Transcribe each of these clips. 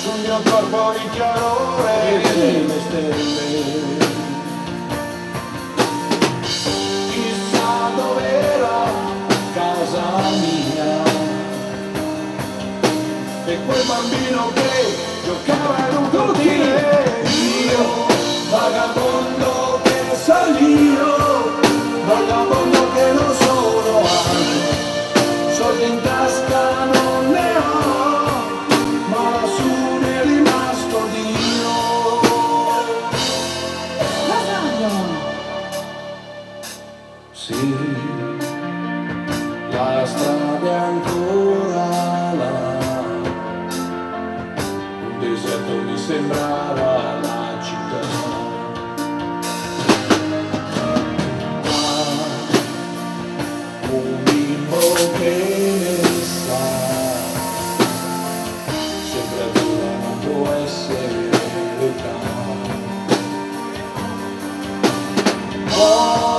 sul mio corpo il chiarore delle stelle chissà dov'era casa mia e quel bambino che giocava in un cortile io vagabondo che salio sì la strada è ancora là. Un deserto mi sembrava la città. Ma un bimbo che sa sempre non essere verità Poi,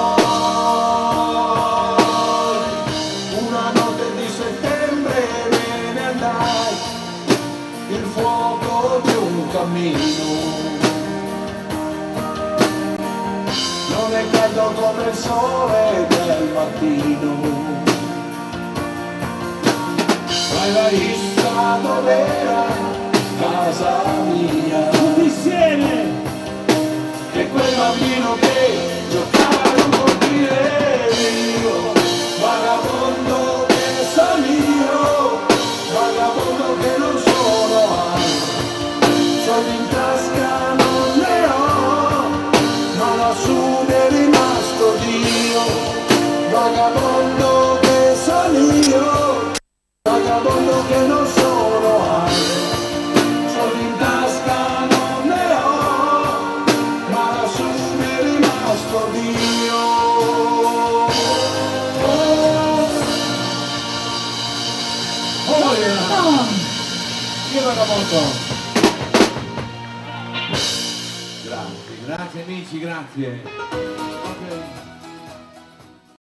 il fuoco di un cammino. Non è caldo come il sole del mattino. Vai vai chissà dov'era? Casa mia Dio, vagabondo che salio, vagabondo che non sono altro, soldi in tasca non ne ho, ma lassù mi è rimasto Dio. Oh, yeah. Io vagabondo. Grazie, grazie amici, grazie.